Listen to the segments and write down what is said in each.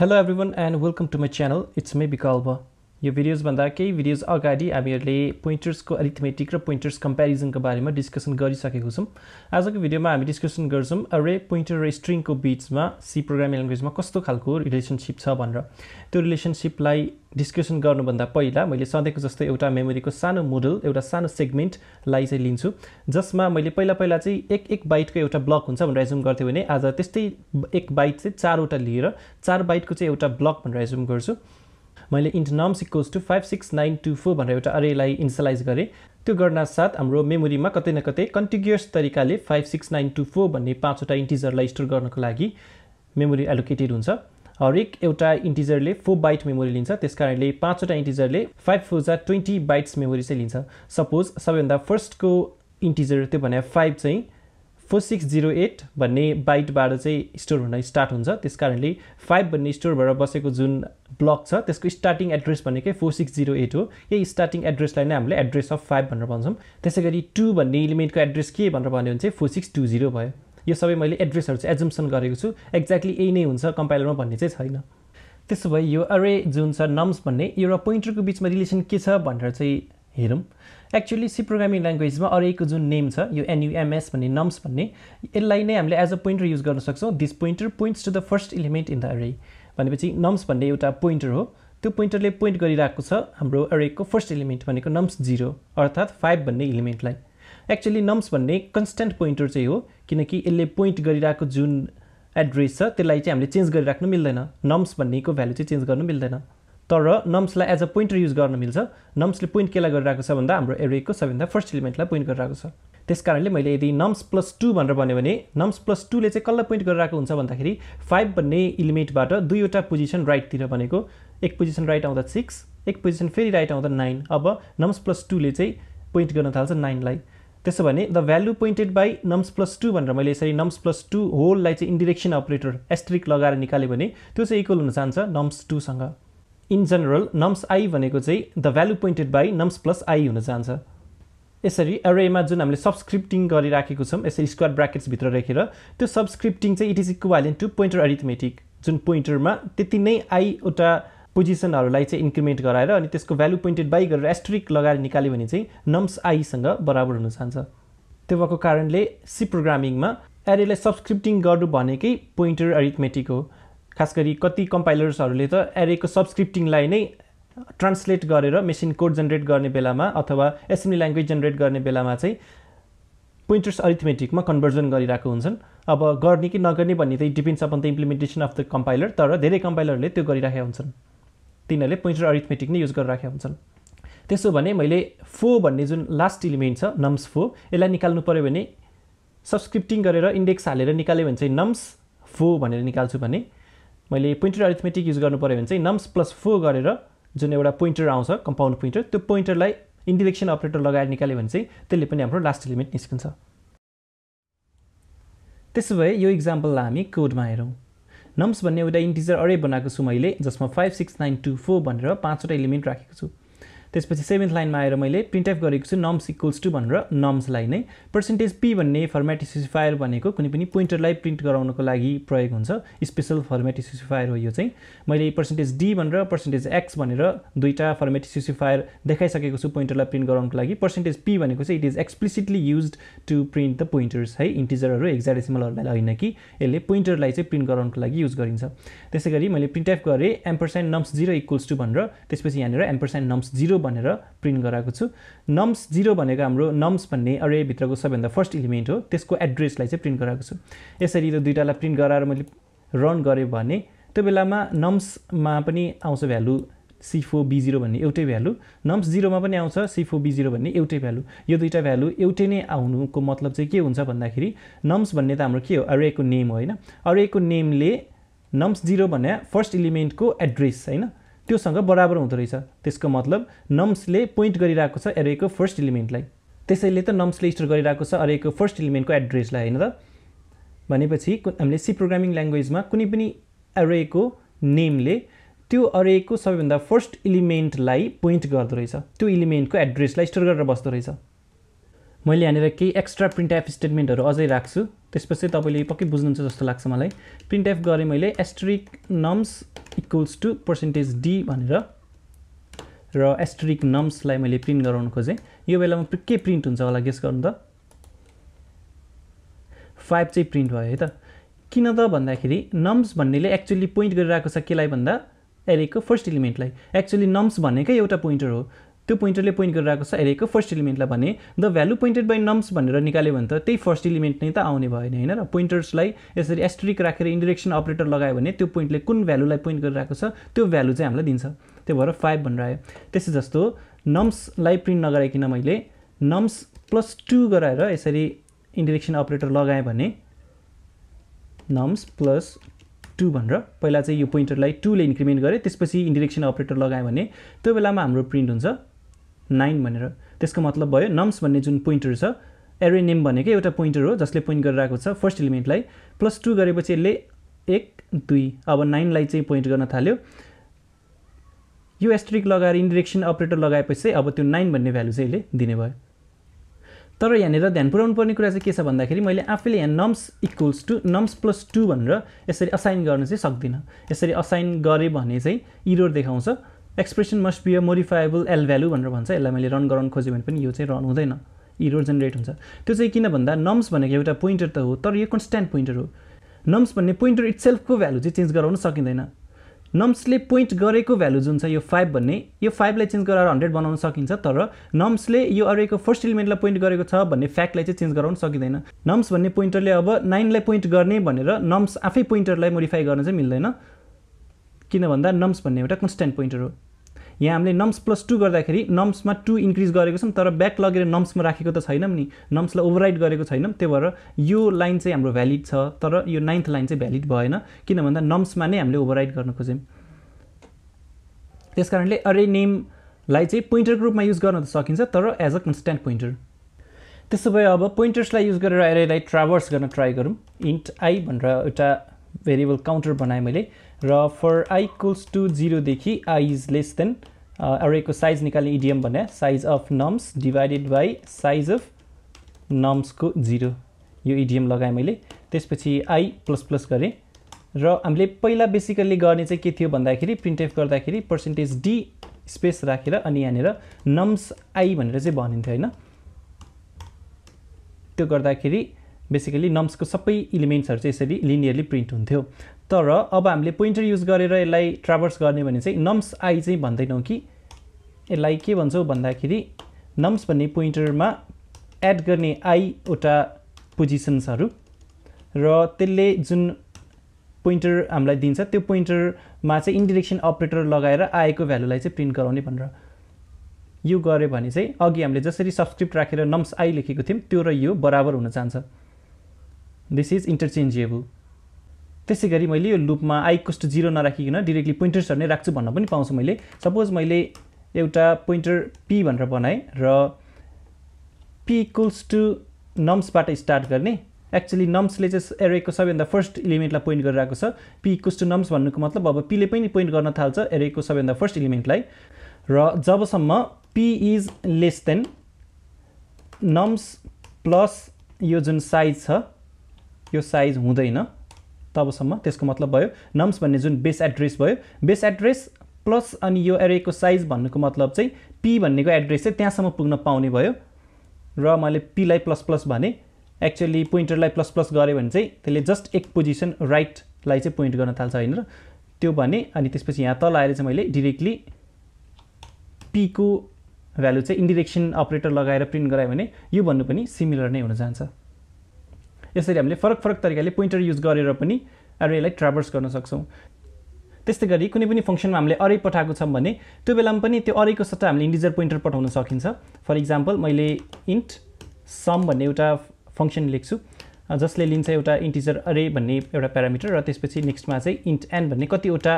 Hello everyone and welcome to my channel, it's me Bikalba. यो भिडियोजभन्दा केही videos अगाडि हामीहरूले पोइन्टर्सको अरिथमेटिक र पोइन्टर्स कम्पेरिजनको बारेमा डिस्कसन गरिसकेको छौँ। आजको भिडियोमा हामी डिस्कसन गर्छौँ अरे पोइन्टर र स्ट्रिङको बिचमा सी प्रोग्रामिङ ल्याङ्ग्वेजमा कस्तो खालको रिलेसनसिप छ भनेर। त्यो रिलेसनसिपलाई डिस्कसन गर्नुभन्दा पहिला मैले सधैँको जस्तो एउटा मेमोरीको सानो मोडल एउटा सानो सेगमेन्टलाई चाहिँ लिन्छु जसमा मैले पहिला पहिला चाहिँ एक एक बाइटको एउटा ब्लक हुन्छ भनेर एजुम गर्थेँ भने आज त्यस्तै एक बाइट चाहिँ चारवटा लिएर चार बाइटको चाहिँ एउटा ब्लक भनेर एजुम गर्छु। मैले int nums equals to five six nine two four भनेर एउटा अरेलाई इन्सलाइज गरेँ। त्यो गर्न साथ हाम्रो मेमोरीमा कतै न कतै कन्टिग्युस तरिकाले five six nine two four भन्ने पाँचवटा इन्टिजरलाई स्टोर गर्नको लागि मेमोरी एलोकेटेड हुन्छ। हरेक एउटा इन्टिजरले फोर बाइट मेमोरी लिन्छ त्यस कारणले पाँचवटा इन्टिजरले फाइभ फोर जा ट्वेन्टी बाइट्स मेमोरी चाहिँ लिन्छ। सपोज सबैभन्दा फर्स्टको इन्टिजर त्यो भने फाइभ चाहिँ फोर सिक्स जिरो एट भन्ने बाइटबाट चाहिँ स्टोर हुन स्टार्ट हुन्छ। त्यस कारणले फाइभ भन्ने स्टोर भएर बसेको जुन ब्लक छ त्यसको स्टार्टिङ एड्रेस भनेकै फोर सिक्स जिरो एट हो। यही स्टार्टिङ एड्रेसलाई नै हामीले एड्रेस अफ फाइभ भनेर भन्छौँ। त्यसै गरी टू भन्ने इलिमेन्टको एड्रेस के भनेर भन्यो भने चाहिँ फोर सिक्स टू जिरो भयो। यो सबै मैले एड्रेसहरू चाहिँ एजुम्सन गरेको छु। एक्ज्याक्टली यही नै हुन्छ कम्पाइलरमा भन्ने चाहिँ छैन। त्यसो भए यो अरे जुन छ नम्स भन्ने एउटा पोइन्टरको बिचमा रिलेसन के छ भनेर चाहिँ हेरौँ। एक्चुली सी प्रोग्रामिङ ल्याङ्ग्वेजमा अरेको जुन नेम छ यो एनयुएमएस भन्ने नम्स भन्ने यसलाई नै हामीले एज अ पोइन्टर युज गर्न सक्छौँ. This pointer points to the first element in the array भनेपछि नम्स भन्ने एउटा पोइन्टर हो। त्यो पोइन्टरले पोइन्ट गरिरहेको छ हाम्रो अरेको फर्स्ट इलिमेन्ट भनेको नम्स जिरो अर्थात् फाइभ भन्ने इलिमेन्टलाई एक्चुली नम्स भन्ने कन्सटेन्ट पोइन्टर चाहिँ हो किनकि यसले पोइन्ट गरिरहेको जुन एड्रेस छ त्यसलाई चाहिँ हामीले चेन्ज गरिराख्नु मिल्दैन। नम्स भन्नेको भ्यालु चाहिँ चेन्ज गर्नु मिल्दैन। तर नम्सलाई एज अ पोइन्टर युज गर्न मिल्छ। नम्सले पोइन्ट केलाई गरिरहेको छ भन्दा हाम्रो एरेको सबैभन्दा फर्स्ट इलिमेन्टलाई पोइन्ट गरिरहेको छ। त्यस कारणले मैले यदि नम्स प्लस टू भनेर भन्यो भने नम्स प्लस टूले चाहिँ कसलाई पोइन्ट गरिरहेको हुन्छ भन्दाखेरि फाइभ भन्ने इलिमेन्टबाट दुईवटा पोजिसन राइटतिर भनेको एक पोजिसन राइट आउँदा सिक्स एक पोजिसन फेरि राइट आउँदा नाइन अब नम्स प्लस टूले चाहिँ पोइन्ट गर्न थाल्छ नाइनलाई त्यसो भने the value pointed by nums plus two भनेर मैले यसरी नम्स प्लस टू होललाई चाहिँ इन्डिरेक्सन अपरेटर एस्ट्रिक लगाएर निकाल्यो भने त्यो चाहिँ इक्वल हुन जान्छ नम्स टूसँग इन जेनरल नम्स आई भनेको चाहिँ the value pointed by nums plus i हुन जान्छ। यसरी एरेमा जुन हामीले सब्सक्रिप्टिङ गरिराखेको छौँ यसरी स्क्वायर ब्राकेट्सभित्र राखेर त्यो सब्सक्रिप्टिङ चाहिँ it is equivalent to pointer arithmetic जुन पोइन्टरमा त्यति नै आईवटा पोजिसनहरूलाई चाहिँ इन्क्रिमेन्ट गराएर अनि त्यसको भ्यालु पोइन्टेड बाई गरेर एस्ट्रिक लगाएर निकाल्यो भने चाहिँ नम्स आईसँग बराबर हुन जान्छ। त्यो भएको कारणले सी प्रोग्रामिङमा एरेलाई सब्सक्रिप्टिङ गर्नु भनेकै पोइन्टर अरिथमेटिक हो। खास गरी कति कम्पाइलर्सहरूले त एरेको सब्सक्रिप्टिङलाई नै ट्रान्सलेट गरेर मेसिन कोड जेनेरेट गर्ने बेलामा अथवा एसेम्ब्ली ल्याङ्ग्वेज जेनेरेट गर्ने बेलामा चाहिँ पोइन्टर्स अरिथमेटिकमा कन्भर्जन गरिरहेको हुन्छन्। अब गर्ने कि नगर्ने भन्ने चाहिँ depends upon the implementation of the compiler तर धेरै कम्पाइलरले त्यो गरिराखेका हुन्छन्। तिनीहरूले पोइन्टर अरिथमेटिक नै युज गरिराखेका हुन्छन्। त्यसो भने मैले फो भन्ने जुन लास्ट इलिमेन्ट छ नम्स फो यसलाई निकाल्नु पऱ्यो भने सब्सक्रिप्टिङ गरेर इन्डेक्स हालेर निकाल्यो भने चाहिँ नम्स फो भनेर निकाल्छु भने मैले पोइन्टर अरिथमेटिक युज गर्नु पऱ्यो भने चाहिँ नम्स प्लस फोर गरेर जुन एउटा पोइन्टर आउँछ कम्पाउन्ड पोइन्टर त्यो पोइन्टरलाई इन्डिरेक्सन अपरेटर लगाएर निकाल्यो भने चाहिँ त्यसले पनि हाम्रो लास्ट इलिमेन्ट निस्किन्छ। त्यसो भए यो इक्जाम्पललाई हामी कोडमा हेरौँ। नम्स भन्ने एउटा इन्टिजर अरे बनाएको छु मैले जसमा five six nine two four भनेर पाँचवटा इलिमेन्ट राखेको छु। त्यसपछि सेभेन्थ लाइनमा आएर मैले प्रिन्ट एफ गरेको छु नम्स इक्वल्स टू भनेर नम्सलाई नै पर्सेन्टेज पी भन्ने फर्मेट स्पेसिफायर भनेको कुनै पनि पोइन्टरलाई प्रिन्ट गराउनको लागि प्रयोग हुन्छ। स्पेसल फर्मेट स्पेसिफायर हो यो चाहिँ। मैले पर्सेन्टेज डी भनेर पर्सेन्टेज एक्स भनेर दुईवटा फर्मेट स्पेसिफायर देखाइसकेको छु पोइन्टरलाई प्रिन्ट गराउनको लागि। पर्सेन्टेज पी भनेको चाहिँ it is explicitly use to print the pointers है। इन्टिजरहरू एक्जाडेसिमलहरूलाई होइन कि यसले पोइन्टरलाई चाहिँ प्रिन्ट गराउनको लागि युज गरिन्छ। त्यसै गरी मैले प्रिन्ट एफ गरेँ ampersand nums zero equals two भनेर त्यसपछि यहाँनिर एम्पर्साइन्ड नम्स जिरो भनेर प्रिन्ट गराएको छु। नम्स जिरो भनेको हाम्रो नम्स भन्ने अरेभित्रको सबैभन्दा फर्स्ट इलिमेन्ट हो। त्यसको एड्रेसलाई चाहिँ प्रिन्ट गराएको छु। यसरी त्यो दुइटालाई प्रिन्ट गराएर मैले रन गरेँ भने त्यो बेलामा नम्समा पनि आउँछ value C four B zero भन्ने एउटै भ्यालु नम्स जिरोमा पनि आउँछ सी फोर बी जिरो भन्ने एउटै भ्यालु यो दुइटा भ्यालु एउटै नै आउनुको मतलब चाहिँ के हुन्छ भन्दाखेरि नम्स भन्ने त हाम्रो के हो? अरेको नेम हो होइन? अरेको नेमले नम्स जिरो भन्ने फर्स्ट इलिमेन्टको एड्रेस होइन? त्योसँग बराबर हुँदो रहेछ। त्यसको मतलब नम्सले पोइन्ट गरिरहेको छ एरेको फर्स्ट इलिमेन्टलाई। त्यसैले त नम्सले स्टोर गरिरहेको छ अरेको फर्स्ट इलिमेन्टको एड्रेसलाई होइन त? भनेपछि हामीले सी प्रोग्रामिङ ल्याङ्ग्वेजमा कुनै पनि अरेको नेमले त्यो अरेको सबैभन्दा फर्स्ट इलिमेन्टलाई पोइन्ट गर्दो रहेछ। त्यो इलिमेन्टको एड्रेसलाई स्टोर गरेर बस्दो रहेछ। मैले यहाँनिर केही एक्स्ट्रा प्रिन्ट एफ स्टेटमेन्टहरू अझै राख्छु। त्यसपछि तपाईँले पक्कै बुझ्नुहुन्छ जस्तो लाग्छ मलाई। प्रिन्ट एफ गरेँ मैले asterisk nums equals to percentage D भनेर। र एस्ट्रिक नम्सलाई मैले प्रिन्ट गराउन खोजेँ। यो बेलामा के प्रिन्ट हुन्छ होला गेस गर्नु त? फाइभ चाहिँ प्रिन्ट भयो है त। किन त भन्दाखेरि नम्स भन्नेले एक्चुली पोइन्ट गरिरहेको छ केलाई भन्दा? एरेको फर्स्ट इलिमेन्टलाई एक्चुली नम्स भनेकै एउटा पोइन्टर हो। त्यो पोइन्टरले पोइन्ट गरिरहेको छ एरेको फर्स्ट इलिमेन्टलाई भने the value pointed by nums भनेर निकाल्यो भने त त्यही फर्स्ट इलिमेन्ट नै त आउने भएन होइन र पोइन्टर्सलाई यसरी एस्ट्रिक राखेर इन्डिरेक्सन अपरेटर लगायो भने त्यो पोइन्टले कुन भ्यालुलाई पोइन्ट गरिरहेको छ त्यो भ्यालु चाहिँ हामीलाई दिन्छ। त्यो भएर फाइभ भनेर आयो। त्यसै जस्तो नम्सलाई प्रिन्ट नगराइकन मैले नम्स प्लस टू गराएर यसरी इन्डिरेक्सन अपरेटर लगाएँ भने नम्स प्लस टू भनेर पहिला चाहिँ यो पोइन्टरलाई टूले इन्क्रिमेन्ट गरेँ त्यसपछि इन्डिरेक्सन अपरेटर लगाएँ भने त्यो बेलामा हाम्रो प्रिन्ट हुन्छ। नाइन भनेर। त्यसको मतलब भयो नम्स भन्ने जुन पोइन्टर छ एरे नेम भनेकै एउटा पोइन्टर हो जसले पोइन्ट गरिरहेको छ फर्स्ट इलिमेन्टलाई प्लस टू गरेपछि यसले एक दुई अब नाइनलाई चाहिँ पोइन्ट गर्न थाल्यो। यो एस्ट्रिक लगाएर इन्डिरेक्सन अपरेटर लगाएपछि चाहिँ अब त्यो नाइन भन्ने भ्यालु चाहिँ यसले दिने भयो। तर यहाँनिर ध्यान पुऱ्याउनु पर्ने कुरा चाहिँ के छ भन्दाखेरि मैले आफैले यहाँ nums equals to nums plus two भनेर यसरी असाइन गर्न चाहिँ सक्दिनँ। यसरी असाइन गरेँ भने चाहिँ इरोर देखाउँछ। Expression must be a modifiable L value भनेर भन्छ। यसलाई मैले रन गराउनु खोजेँ भने पनि यो चाहिँ रन हुँदैन। इरोर जेनेरेट हुन्छ। त्यो चाहिँ किन भन्दा नम्स भनेको एउटा पोइन्टर त हो तर यो कन्सट्यान्ट पोइन्टर हो। नम्स भन्ने पोइन्टर इट्सेल्फको भ्यालु चाहिँ चेन्ज गराउन सकिँदैन। नम्सले पोइन्ट गरेको भ्यालु जुन छ यो फाइभ भन्ने यो फाइभलाई चेन्ज गराएर हन्ड्रेड बनाउन सकिन्छ तर नम्सले यो अरेको फर्स्ट इलिमेन्टलाई पोइन्ट गरेको छ भन्ने फ्याक्टलाई चाहिँ चेन्ज गराउन सकिँदैन। नम्स भन्ने पोइन्टरले अब नाइनलाई पोइन्ट गर्ने भनेर नम्स आफै पोइन्टरलाई मोडिफाई गर्न चाहिँ मिल्दैन। किन भन्दा नम्स भन्ने एउटा कन्सटेन्ट पोइन्टर हो। यहाँ हामीले नम्स प्लस टू गर्दाखेरि नम्समा टू इन्क्रिज गरेको छौँ तर ब्याक लगेर नम्समा राखेको त छैनौँ नि। नम्सलाई ओभरराइड गरेको छैनौँ त्यही भएर यो लाइन चाहिँ हाम्रो भ्यालिड छ तर यो नाइन्थ लाइन चाहिँ भ्यालिड भएन किन भन्दा नम्समा नै हामीले ओभरराइड गर्न खोज्यौँ। त्यस कारणले अरे नेमलाई चाहिँ पोइन्टरको रूपमा युज गर्न त सकिन्छ तर एज अ कन्सटेन्ट पोइन्टर त्यसो भए अब पोइन्टर्सलाई युज गरेर एरेलाई ट्राभर्स गर्न ट्राई गरौँ। इन्ट आई भनेर एउटा भेरिएबल काउन्टर बनाएँ मैले। र फर आई इक्वल्स टु जिरोदेखि आई इज लेस देन अरेको साइज निकाल्ने इडियम भने size of nums divided by size of नम्सको zero यो इडियम लगाएँ मैले। त्यसपछि आई प्लस प्लस गरेँ। र हामीले पहिला बेसिकल्ली गर्ने चाहिँ के थियो भन्दाखेरि प्रिन्टेफ गर्दाखेरि पर्सेन्टेज डी स्पेस राखेर अनि यहाँनिर नम्स आई भनेर चाहिँ भनिन्थ्यो होइन? त्यो गर्दाखेरि बेसिकली नम्सको सबै इलिमेन्ट्सहरू चाहिँ यसरी लिनियरली प्रिन्ट हुन्थ्यो। तर अब हामीले पोइन्टर युज गरेर यसलाई ट्राभर्स गर्ने भने चाहिँ नम्स आई चाहिँ भन्दैनौँ कि? यसलाई के भन्छौँ भन्दाखेरि नम्स भन्ने पोइन्टरमा एड गर्ने आईवटा पोजिसन्सहरू र त्यसले जुन पोइन्टर हामीलाई दिन्छ त्यो पोइन्टरमा चाहिँ इन्डिरेक्सन अपरेटर लगाएर आएको भ्यालुलाई चाहिँ प्रिन्ट गराउने भनेर। यो गऱ्यो भने चाहिँ अघि हामीले जसरी सब्सक्रिप्ट राखेर नम्स आई लेखेको थियौँ त्यो र यो बराबर हुन जान्छ। दिस इज इन्टरचेन्जेबल त्यसै गरी मैले यो लुपमा आई कस्ट जिरो नराखिकन डिरेक्टली पोइन्टर्सहरू नै राख्छु भन्न पनि पाउँछु मैले। सपोज मैले एउटा पोइन्टर पी भनेर बनाएँ र पी इक्वल्स टु नम्सबाट स्टार्ट गर्ने। एक्चुली नम्सले चाहिँ एरेको सबैभन्दा फर्स्ट इलिमेन्टलाई पोइन्ट गरिरहेको छ। पी इक्वल्स टु नम्स भन्नुको मतलब अब पीले पनि पोइन्ट गर्न थाल्छ एरेको सबैभन्दा फर्स्ट इलिमेन्टलाई र जबसम्म P is less than nums plus यो जुन साइज छ यो साइज हुँदैन। तबसम्म त्यसको मतलब भयो नम्स भन्ने जुन बेस एड्रेस भयो बेस एड्रेस प्लस अनि यो एरेको साइज भन्नुको मतलब चाहिँ पी भन्नेको एड्रेस चाहिँ त्यहाँसम्म पुग्न पाउने भयो। र मैले पीलाई प्लस प्लस भने एक्चुअली पोइन्टरलाई प्लस प्लस गऱ्यो भने चाहिँ त्यसले जस्ट एक पोजिसन राइटलाई चाहिँ पोइन्ट गर्न थाल्छ होइन र त्यो भने अनि त्यसपछि यहाँ तल आएर चाहिँ मैले डिरेक्टली पीको भ्यालु चाहिँ इन्डिरेक्सन अपरेटर लगाएर प्रिन्ट गरायो भने यो भन्नु पनि सिमिलर नै हुन जान्छ। यसरी हामीले फरक फरक तरिकाले पोइन्टर युज गरेर पनि एरेलाई ट्राभर्स गर्न सक्छौँ। त्यस्तै गरी कुनै पनि फङ्सनमा हामीले अरे पठाएको छौँ भने त्यो बेलामा पनि त्यो अरेको सट्टा हामीले इन्डिजर पोइन्टर पठाउन सकिन्छ। फर इक्जाम्पल मैले इन्ट सम भन्ने एउटा फङ्सन लेख्छु जसले लिन्छ एउटा इन्टिजर अरे भन्ने एउटा प्यारामिटर र त्यसपछि नेक्स्टमा चाहिँ इन्ट एन भन्ने कतिवटा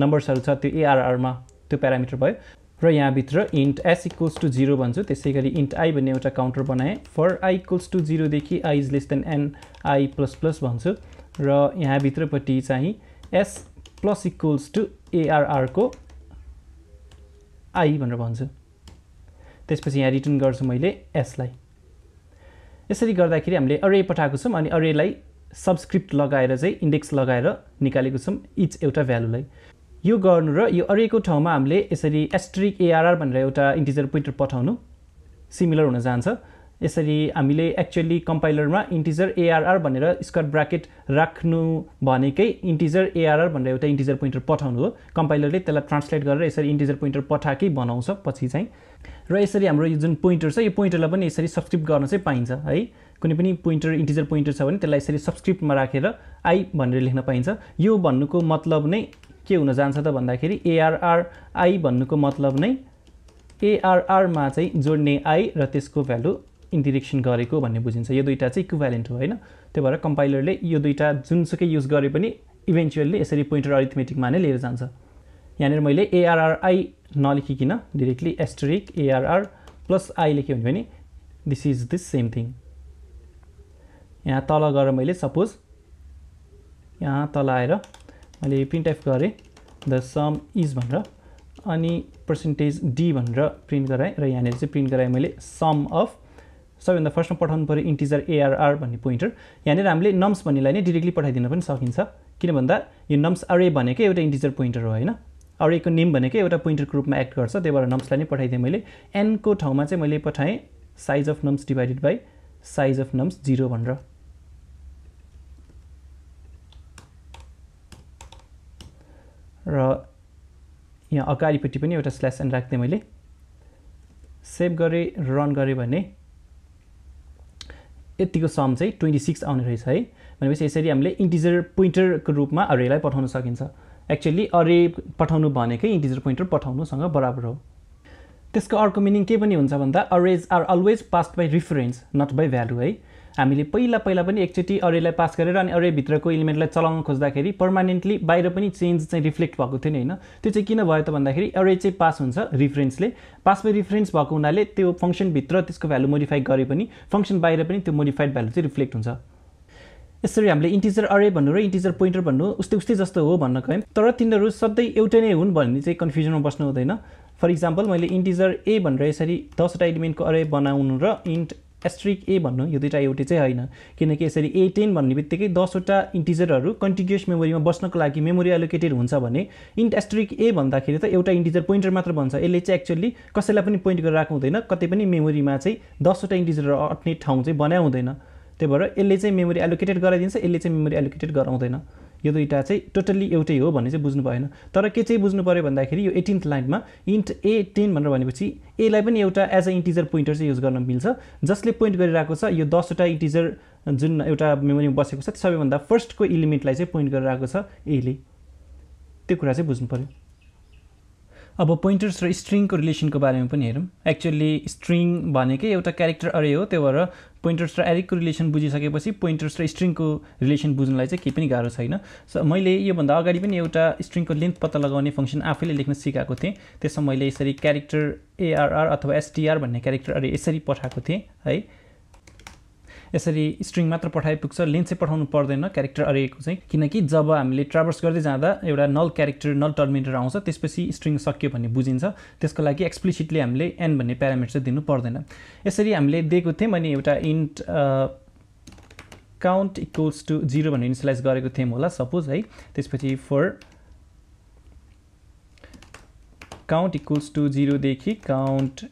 नम्बर्सहरू छ त्यो एआरआरमा त्यो प्यारामिटर भयो। र यहाँभित्र int s equals to zero भन्छु त्यसै गरी इन्ट आई भन्ने एउटा काउन्टर बनाएँ। फर आई इक्वल्स टु जिरोदेखि i is less than n i plus plus भन्छु। र यहाँभित्रपट्टि चाहिँ एस प्लस इक्वल्स टु एआरआरको आई भनेर भन्छु। त्यसपछि यहाँ रिटर्न गर्छु मैले एसलाई यसरी गर्दाखेरि हामीले अरे पठाएको छौँ अनि अरेलाई सब्सक्रिप्ट लगाएर चाहिँ इन्डेक्स लगाएर निकालेको छौँ इच एउटा भ्यालुलाई यो गर्नु र यो अरेको ठाउँमा हामीले यसरी एस्ट्रिक एआरआर भनेर एउटा इन्टिजर पोइन्टर पठाउनु। सिमिलर हुन जान्छ। यसरी हामीले एक्चुअली कम्पाइलरमा इन्टिजर एआरआर भनेर स्क्वायर ब्राकेट राख्नु भनेकै इन्टिजर एआरआर भनेर एउटा इन्टिजर पोइन्टर पठाउनु हो। कम्पाइलरले त्यसलाई ट्रान्सलेट गरेर यसरी इन्टिजर पोइन्टर पठाएकै बनाउँछ पछि चाहिँ। र यसरी हाम्रो यो जुन पोइन्टर छ यो पोइन्टरलाई पनि यसरी सब्सक्रिप्ट गर्न चाहिँ पाइन्छ है। कुनै पनि पोइन्टर इन्टिजर पोइन्टर छ भने त्यसलाई यसरी सब्सक्रिप्टमा राखेर आई भनेर लेख्न पाइन्छ। यो भन्नुको मतलब नै के हुन जान्छ त भन्दाखेरि एआरआरआई भन्नुको मतलब नै एआरआरमा चाहिँ जोड्ने आई र त्यसको भ्यालु इन्डिरेक्सन गरेको भन्ने बुझिन्छ। यो दुइटा चाहिँ इक्भ्यालेन्ट हो होइन? त्यो भएर कम्पाइलरले यो दुइटा जुनसुकै युज गरे पनि इभेन्चुअली यसरी पोइन्टर अरिथमेटिकमा नै लिएर जान्छ। यहाँनिर मैले एआरआरआई नलेखिकन directly asterisk ARR plus i लेख्यो भने this is this same thing यहाँ तल गएर मैले सपोज यहाँ तल आएर मैले प्रिन्ट एफ गरेँ द सम इज भनेर अनि पर्सेन्टेज डी भनेर प्रिन्ट गराएँ र यहाँनिर चाहिँ प्रिन्ट गराएँ मैले सम अफ सबैभन्दा फर्स्टमा पठाउनु पऱ्यो इन्टिजर एआरआर भन्ने पोइन्टर यहाँनिर हामीले नम्स भन्नेलाई नै डिरेक्टली पठाइदिन पनि सकिन्छ किन भन्दा यो नम्स अरे भनेकै एउटा इन्टिजर पोइन्टर हो होइन? अरेको नेम भनेकै एउटा पोइन्टरको रूपमा एक्ट गर्छ त्यही भएर नम्सलाई नै पठाइदिएँ मैले। एनको ठाउँमा चाहिँ मैले पठाएँ size of nums divided by size of nums zero भनेर। र यहाँ अगाडिपट्टि पनि एउटा स्ल्यास एन राख्थेँ मैले। सेभ गरेँ रन गरेँ भने यतिको सम चाहिँ ट्वेन्टी सिक्स आउने रहेछ है। भनेपछि यसरी हामीले इन्टिजर पोइन्टरको रूपमा अरेलाई पठाउन सकिन्छ। एक्चुअली अरे पठाउनु भनेकै इन्टिजर पोइन्टर पठाउनुसँग बराबर हो। त्यसको अर्को मिनिङ के पनि हुन्छ भन्दा arrays are always passed by reference not by value है। हामीले पहिला पहिला पनि एकचोटि अरेलाई पास गरेर अनि अरेभित्रको इलिमेन्टलाई चलाउन खोज्दाखेरि पर्मानेन्टली बाहिर पनि चेन्ज चाहिँ रिफ्लेक्ट भएको थियो नि होइन? त्यो चाहिँ किन भयो त भन्दाखेरि अरे चाहिँ पास हुन्छ रिफरेन्सले पास बाई रिफरेन्स भएको हुनाले त्यो फङ्सनभित्र त्यसको भ्यालु मोडिफाई गरे पनि फङ्सन बाहिर पनि त्यो मोडिफाइड भ्यालु चाहिँ रिफ्लेक्ट हुन्छ। यसरी हामीले इन्टिजर अरे भन्नु र इन्टिजर पोइन्टर भन्नु उस्तै उस्तै जस्तो हो भन्न गयौँ। तर तिनीहरू सधैँ एउटै नै हुन् भन्ने चाहिँ कन्फ्युजनमा बस्नु हुँदैन। फर इक्जाम्पल मैले इन्टिजर ए भनेर यसरी दसवटा एलिमेन्टको अरे बनाउनु र इन्ट एस्ट्रिक ए भन्नु यो दुइटा एउटै चाहिँ होइन। किनकि यसरी ए टेन भन्ने बित्तिकै दसवटा इन्टिजरहरू कन्टिन्युस मेमोरीमा बस्नको लागि मेमोरी एलोकेटेड हुन्छ भने इन्ट एस्ट्रिक ए भन्दाखेरि त एउटा इन्टिजर पोइन्टर मात्र भन्छ यसले चाहिँ एक्चुअली कसैलाई पनि पोइन्ट गरेर राख्नु हुँदैन। कतै पनि मेमोरीमा चाहिँ दसवटा इन्टिजर अट्ने ठाउँ चाहिँ बनाइ हुँदैन। त्यही भएर यसले चाहिँ मेमोरी एलोकेटेड गराइदिन्छ। यसले चाहिँ मेमोरी एलोकेटेड गराउँदैन। यो दुइटा चाहिँ टोटल्ली एउटै हो भन्ने चाहिँ बुझ्नु भएन। तर के चाहिँ बुझ्नु पऱ्यो भन्दाखेरि यो एटिन्थ लाइनमा इन्ट ए टेन भनेर भनेपछि एलाई पनि एउटा एज अ इन्टिजर पोइन्टर चाहिँ युज गर्न मिल्छ। जसले पोइन्ट गरिरहेको छ यो दसवटा इन्टिजर जुन एउटा मेमोरीमा बसेको छ सबैभन्दा फर्स्टको इलिमेन्टलाई चाहिँ पोइन्ट गरेर आएको छ एले त्यो कुरा चाहिँ बुझ्नु पऱ्यो अब पोइन्टर्स र स्ट्रिङको रिलेसनको बारेमा पनि हेरौँ। एक्चुअली स्ट्रिङ भनेकै एउटा क्यारेक्टर अरे हो त्यो भएर पोइन्टर्स र एरिकको रिलेसन बुझिसकेपछि पोइन्टर्स र स्ट्रिङको रिलेसन बुझ्नलाई चाहिँ केही पनि गाह्रो छैन। सो मैले योभन्दा अगाडि पनि एउटा स्ट्रिङको लेन्थ पत्ता लगाउने फङ्सन आफैले लेख्न सिकाएको थिएँ। त्यसमा मैले यसरी क्यारेक्टर एआरआर अथवा एसटिआर भन्ने क्यारेक्टर अरे यसरी पठाएको थिएँ है। यसरी स्ट्रिङ मात्र पठाए पुग्छ लेन्थ चाहिँ पठाउनु पर्दैन क्यारेक्टर अरेको चाहिँ। किनकि जब हामीले ट्राभर्स गर्दै जाँदा एउटा नल क्यारेक्टर नल टर्मिनेटर आउँछ त्यसपछि स्ट्रिङ सक्यो भन्ने बुझिन्छ। त्यसको लागि एक्सप्लिसिटली हामीले एन भन्ने प्यारामिटर चाहिँ दिनु पर्दैन। यसरी हामीले दिएको थियौँ अनि एउटा int count equals to zero भनेर इनिसियलाइज गरेको थियौँ होला सपोज है। त्यसपछि फर काउन्ट इक्वल्स टु जिरोदेखि काउन्ट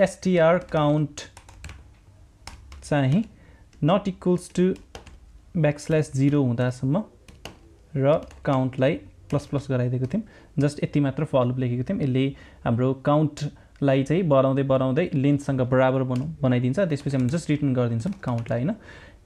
एसटिआर काउन्ट चाहिँ not equals to backslash zero हुँदासम्म र काउन्टलाई प्लस प्लस गराइदिएको थियौँ। जस्ट यति मात्र फलोअप लेखेको थियौँ। यसले हाम्रो काउन्टलाई चाहिँ बढाउँदै बढाउँदै लेन्थसँग बराबर बनाउ बनाइदिन्छ। त्यसपछि हामी जस्ट रिटर्न गरिदिन्छौँ काउन्टलाई होइन?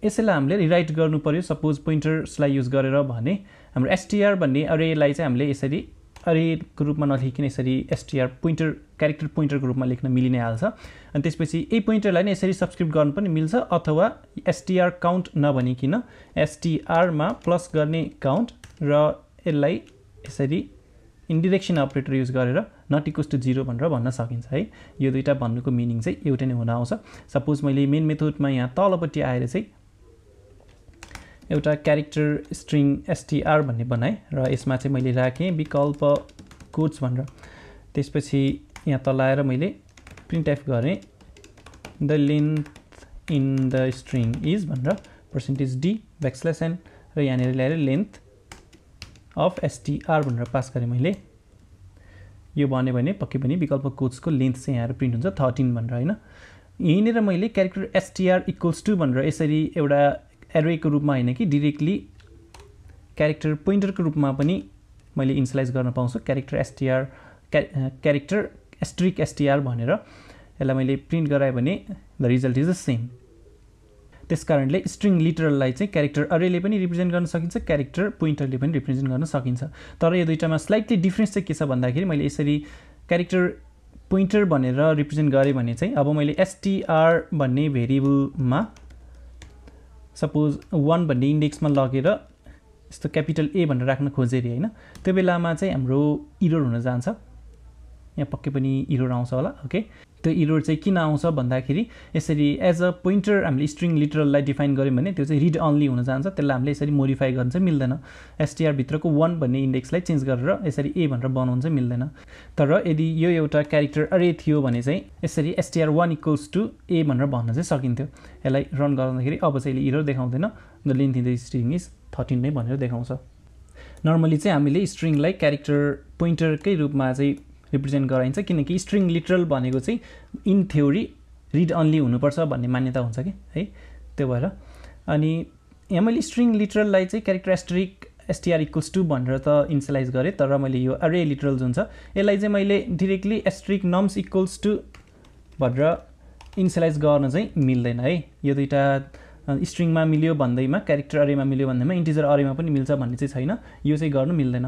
यसैलाई हामीले रिराइट गर्नु पऱ्यो सपोज पोइन्टर्सलाई युज गरेर भने हाम्रो एसटिआर भन्ने अरेलाई चाहिँ हामीले यसरी अरेको रूपमा नलेखिकन यसरी एसटिआर पोइन्टर क्यारेक्टर पोइन्टरको रूपमा लेख्न मिलि नै हाल्छ। अनि त्यसपछि यही पोइन्टरलाई नै यसरी सब्सक्रिप्ट गर्नु पनि मिल्छ अथवा एसटिआर काउन्ट नभनिकन एसटिआरमा प्लस गर्ने काउन्ट र यसलाई यसरी इन्डिरेक्सन अपरेटर युज गरेर नट इक्वस टु जिरो भनेर भन्न सकिन्छ है। यो दुइटा भन्नुको मिनिङ चाहिँ एउटै नै हुन आउँछ। सपोज मैले मेन मेथडमा यहाँ तलपट्टि आएर चाहिँ एउटा क्यारेक्टर स्ट्रिङ एसटिआर भन्ने बनाएँ र यसमा चाहिँ मैले राखेँ विकल्प कोड्स भनेर। त्यसपछि यहाँ तल आएर मैले प्रिन्ट एफ गरेँ। The length in the string is भनेर पर्सेन्टेज डी ब्याक्सलेस र यहाँनिर ल्याएर लेन्थ अफ एसटिआर भनेर पास गरेँ मैले। यो भन्यो भने पक्कै पनि विकल्प कोचको लेन्थ चाहिँ यहाँ प्रिन्ट हुन्छ थर्टिन भनेर होइन? यहीँनिर मैले क्यारेक्टर एसटिआर इक्वल्स टू भनेर यसरी एउटा एरेको रूपमा होइन कि डिरेक्टली क्यारेक्टर पोइन्टरको रूपमा पनि मैले इन्सलाइज गर्न पाउँछु। Character STR character asterisk STR भनेर यसलाई मैले प्रिन्ट गराएँ भने the result is the same त्यस कारणले स्ट्रिङ लिटरललाई चाहिँ क्यारेक्टर अरेले पनि रिप्रेजेन्ट गर्न सकिन्छ क्यारेक्टर पोइन्टरले पनि रिप्रेजेन्ट गर्न सकिन्छ। तर यो दुइटामा स्लाइटली डिफ्रेन्स चाहिँ के छ भन्दाखेरि मैले यसरी क्यारेक्टर पोइन्टर भनेर रिप्रेजेन्ट गरेँ भने चाहिँ अब मैले एसटिआर भन्ने भेरिएबलमा सपोज वान भन्ने इन्डेक्समा लगेर यस्तो क्यापिटल ए भनेर राख्न खोजेँ अरे होइन? त्यो बेलामा चाहिँ हाम्रो इरोर हुन जान्छ। यहाँ पक्कै पनि इरोर आउँछ होला ओके त्यो इरोर चाहिँ किन आउँछ भन्दाखेरि यसरी एज अ पोइन्टर हामीले स्ट्रिङ लिटरललाई डिफाइन गऱ्यौँ भने त्यो चाहिँ रिड अन्ली हुन जान्छ त्यसलाई हामीले यसरी मोडिफाई गर्न चाहिँ मिल्दैन। एसटिआरभित्रको वान भन्ने इन्डेक्सलाई चेन्ज गरेर यसरी ए भनेर बनाउनु चाहिँ मिल्दैन। तर यदि यो एउटा क्यारेक्टर अरे थियो भने चाहिँ यसरी STR one equals to a भनेर भन्न चाहिँ सकिन्थ्यो। यसलाई रन गर्दाखेरि अब चाहिँ अहिले इरोर देखाउँदैन। The length in the string is thirteen नै भनेर देखाउँछ। नर्मली चाहिँ हामीले स्ट्रिङलाई क्यारेक्टर पोइन्टरकै रूपमा चाहिँ रिप्रेजेन्ट गराइन्छ किनकि स्ट्रिङ लिटरल भनेको चाहिँ इन थ्योरी रिड अन्ली हुनुपर्छ भन्ने मान्यता हुन्छ कि है? त्यो भएर। अनि यहाँ मैले स्ट्रिङ लिटरललाई चाहिँ क्यारेक्टरिस्टिक एसटिआर इक्वल्स टू भनेर त इन्सलाइज गरेँ तर मैले यो अरे लिटरल जुन छ यसलाई चाहिँ मैले directly asterisk nums equals to भनेर इन्सलाइज गर्न चाहिँ मिल्दैन है? यो दुइटा स्ट्रिङमा मिल्यो भन्दैमा क्यारेक्टर अरेमा मिल्यो भन्दैमा इन्टिजर अरेमा पनि मिल्छ भन्ने चाहिँ छैन यो चाहिँ गर्नु मिल्दैन।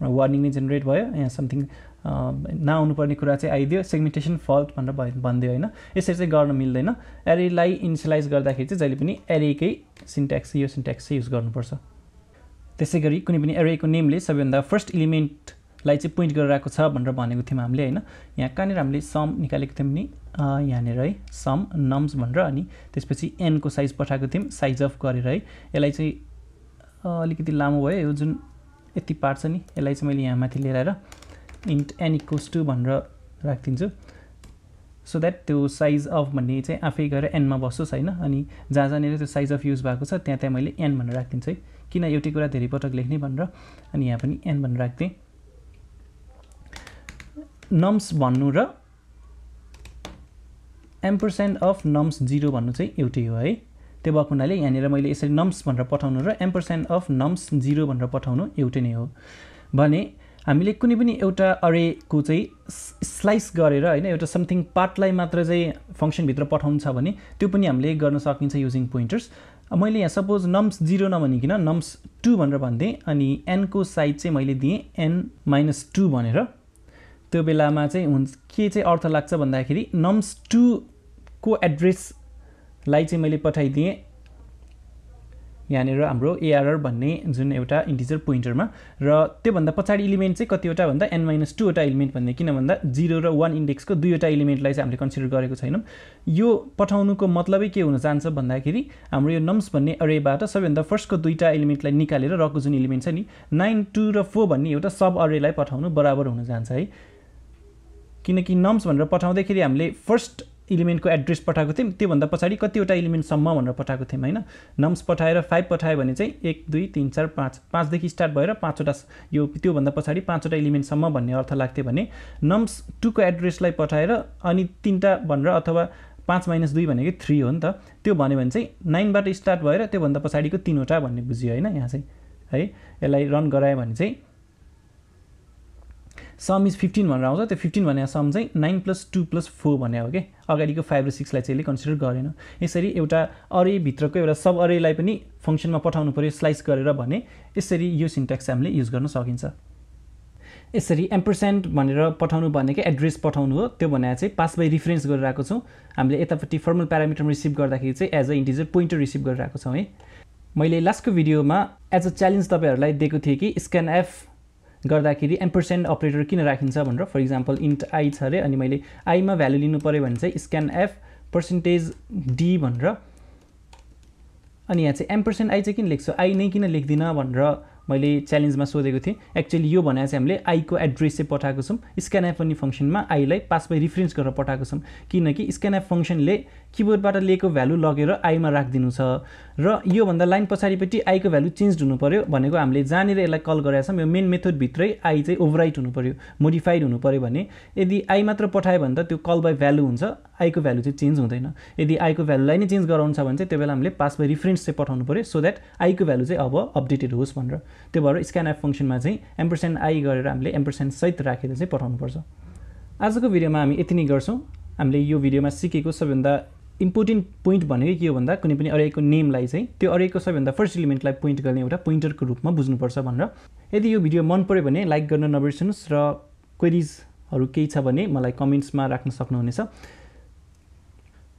वार्निङ नै जेनेरेट भयो यहाँ समथिङ नआउनुपर्ने कुरा चाहिँ आइदियो सेग्मेन्टेसन फल्ट भनेर भयो भनिदियो होइन। यसरी चाहिँ गर्न मिल्दैन। एरेलाई इनिसियलाइज गर्दाखेरि चाहिँ जहिले पनि एरेकै सिन्ट्याक्स यो सिन्ट्याक्स चाहिँ युज गर्नुपर्छ। त्यसै गरी कुनै पनि एरेको नेमले सबैभन्दा फर्स्ट इलिमेन्टलाई चाहिँ पोइन्ट गरेर आएको छ भनेर भनेको थियौँ हामीले होइन। यहाँ कहाँनिर हामीले सम निकालेको थियौँ नि यहाँनिर है सम नम्स भनेर अनि त्यसपछि एनको साइज पठाएको थियौँ साइज अफ गरेर है। यसलाई चाहिँ अलिकति लामो भयो। यो जुन यति पार्ट छ नि यसलाई चाहिँ मैले यहाँ माथि लिएर आएर इन्ट एन इक्वल्स टू भनेर राखिदिन्छु। सो द्याट त्यो साइज अफ भन्ने चाहिँ आफै गएर एनमा बसोस् होइन अनि जहाँ जहाँनिर त्यो साइज अफ युज भएको छ त्यहाँ त्यहाँ मैले एन भनेर राखिदिन्छु है। किन एउटै कुरा धेरै पटक लेख्ने भनेर अनि यहाँ पनि एन भनेर राख्दिएँ। नम्स भन्नु र एम्पर्सेन्ट अफ नम्स जिरो भन्नु चाहिँ एउटै हो है। त्यो भएको हुनाले यहाँनिर मैले यसरी नम्स भनेर पठाउनु र एम्पर्सेन्ट अफ नम्स जिरो भनेर पठाउनु एउटै नै हो। भने हामीले कुनै पनि एउटा अरेको चाहिँ स्लाइस गरेर होइन एउटा समथिङ पार्टलाई मात्र चाहिँ फङ्सनभित्र पठाउनु छ भने त्यो पनि हामीले गर्न सकिन्छ युजिङ पोइन्टर्स। मैले यहाँ सपोज नम्स जिरो नभनिकन नम्स टू भनेर भनिदिएँ अनि एनको साइज चाहिँ मैले दिएँ एन माइनस टू भनेर। त्यो बेलामा चाहिँ हुन्छ के चाहिँ अर्थ लाग्छ भन्दाखेरि नम्स टूको एड्रेस लाई चाहिँ मैले पठाइदिएँ। यहाँनिर हाम्रो एआरआर भन्ने जुन एउटा इन्टिजर पोइन्टरमा र त्योभन्दा पछाडि इलिमेन्ट चाहिँ कतिवटा भन्दा एन माइनस टूवटा इलिमेन्ट भन्ने। किन भन्दा जिरो र वान इन्डेक्सको दुईवटा इलिमेन्टलाई चाहिँ हामीले कन्सिडर गरेको छैनौँ। यो पठाउनुको मतलबै के हुन जान्छ भन्दाखेरि हाम्रो यो नम्स भन्ने अरेबाट सबैभन्दा फर्स्टको दुईवटा इलिमेन्टलाई निकालेर रको जुन इलिमेन्ट छ नि नाइन टू र फोर भन्ने एउटा सब अरेलाई पठाउनु बराबर हुन जान्छ है। किनकि नम्स भनेर पठाउँदाखेरि हामीले फर्स्ट इलिमेन्टको एड्रेस पठाएको थियौँ। त्योभन्दा पछाडि कतिवटा इलिमेन्टसम्म भनेर पठाएको थियौँ होइन? नम्स पठाएर फाइभ पठायो भने चाहिँ एक दुई तिन चार पाँच पाँचदेखि स्टार्ट भएर पाँचवटा यो त्योभन्दा पछाडि पाँचवटा इलिमेन्टसम्म भन्ने अर्थ लाग्थ्यो भने नम्स टूको एड्रेसलाई पठाएर अनि तिनवटा भनेर अथवा पाँच माइनस दुई भनेको थ्री हो नि त। त्यो भन्यो भने चाहिँ नाइनबाट स्टार्ट भएर त्योभन्दा पछाडिको तिनवटा भन्ने बुझ्यो होइन? यहाँ चाहिँ है? यसलाई रन गरायो भने चाहिँ सम इज फिफ्टिन भनेर आउँछ त्यो फिफ्टिन भने सम चाहिँ nine plus two plus four भने हो कि? अगाडिको फाइभ र सिक्सलाई चाहिँ कन्सिडर गरेन। यसरी एउटा अरेभित्रको एउटा सब अरेलाई पनि फङ्सनमा पठाउनु पऱ्यो स्लाइस गरेर भने यसरी यो सिन्ट्याक्स हामीले युज गर्न सकिन्छ। यसरी एम्पर्सेन्ट भनेर पठाउनु भनेको एड्रेस पठाउनु हो त्यो भने चाहिँ पास बाई रिफरेन्स गरेर छौँ। हामीले यतापट्टि फर्मल प्यारामिटर रिसिभ गर्दाखेरि चाहिँ as a integer pointer receive गरेर आएको छौँ है। मैले लास्टको भिडियोमा एज अ च्यालेन्ज तपाईँहरूलाई दिएको थिएँ कि स्क्यान एफ गर्दाखेरि एम्पर्सेन्ट अपरेटर किन राखिन्छ भनेर फर इक्जाम्पल इन्ट आई छ अरे अनि मैले आईमा भ्यालु लिनु पऱ्यो भने चाहिँ स्क्यान एफ पर्सेन्टेज डी भनेर अनि यहाँ चाहिँ एम्पर्सेन्ट आई चाहिँ किन लेख्छु? आई नै किन लेख्दिनँ भनेर मैले च्यालेन्जमा सोधेको थिएँ। एक्चुअली यो भने चाहिँ हामीले आईको एड्रेस चाहिँ पठाएको छौँ। स्क्यानएफ भन्ने फङ्सनमा आईलाई पास बाई रिफरेन्स गरेर पठाएको छौँ। किनकि स्क्यानएफ फङ्सनले किबोर्डबाट लिएको भ्यालु लगेर आईमा राखिदिनु छ। र योभन्दा लाइन पछाडिपट्टि आईको भ्यालु चेन्ज हुनु पऱ्यो भनेको हामीले जहाँनिर यसलाई कल गरेका छौँ। यो मेन मेथडभित्रै आई चाहिँ ओभरराइट हुनु पऱ्यो मोडिफाइड हुनु पऱ्यो भने। यदि आई मात्र पठायो भने त त्यो कल बाई भ्यालु हुन्छ आईको भ्यालु चाहिँ चेन्ज हुँदैन। यदि आईको भ्यालुलाई नै चेन्ज गराउनु छ भने चाहिँ त्यो बेला हामीले पास बाई रिफरेन्स चाहिँ पठाउनु पऱ्यो सो द्याट आईको भ्यालु चाहिँ अब अपडेटेड होस् भनेर। त्यो भएर स्क्यान एप फङ्सनमा चाहिँ एम्पर्सेन्ट आई गरेर हामीले एम्पर्सेन्ट सहित राखेर चाहिँ पठाउनुपर्छ। आजको भिडियोमा हामी यति नै गर्छौँ। हामीले यो भिडियोमा सिकेको सबैभन्दा इम्पोर्टेन्ट पोइन्ट भनेकै के हो भन्दा कुनै पनि अरेको नेमलाई चाहिँ त्यो अरेको सबैभन्दा फर्स्ट इलिमेन्टलाई पोइन्ट गर्ने एउटा पोइन्टरको रूपमा बुझ्नुपर्छ भनेर। यदि यो भिडियो मन पऱ्यो भने लाइक गर्न नबिर्सनुहोस् र क्वेरिजहरू केही छ भने मलाई कमेन्ट्समा राख्न सक्नुहुनेछ।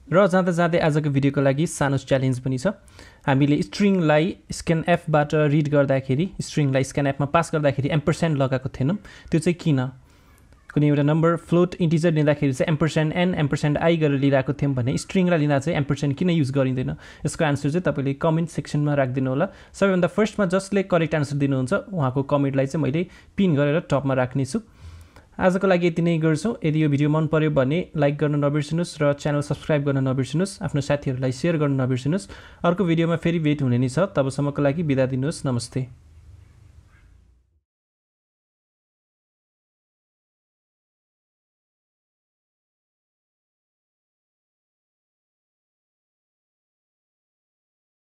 र जाँदा जाँदै आजको भिडियोको लागि सानो च्यालेन्ज पनि छ। हामीले स्ट्रिङलाई स्क्यान एफबाट रिड गर्दाखेरि स्ट्रिङलाई स्क्यान एफमा पास गर्दाखेरि एम्पर्सेन्ट लगाएको थिएनौँ। त्यो चाहिँ किन? कुनै एउटा नम्बर फ्लोट इन्टिजर लिँदाखेरि चाहिँ एम्पर्सेन्ट एन एम्पर्सेन्ट आई गरेर लिइरहेको थियौँ भने स्ट्रिङलाई लिँदा चाहिँ एम्पर्सेन्ट किन युज गरिँदैन? यसको आन्सर चाहिँ तपाईँले कमेन्ट सेक्सनमा राखिदिनु होला। सबैभन्दा फर्स्टमा जसले करेक्ट आन्सर दिनुहुन्छ उहाँको कमेन्टलाई चाहिँ मैले पिन गरेर टपमा राख्नेछु। आजको लागि यति नै गर्छौँ। यदि यो भिडियो मन पऱ्यो भने लाइक गर्न नबिर्सिनुहोस् र च्यानल सब्सक्राइब गर्न नबिर्सिनुहोस्। आफ्नो साथीहरूलाई सेयर गर्न नबिर्सिनुहोस्। अर्को भिडियोमा फेरि भेट हुने नै छ। तबसम्मको लागि बिदा दिनुहोस्। नमस्ते।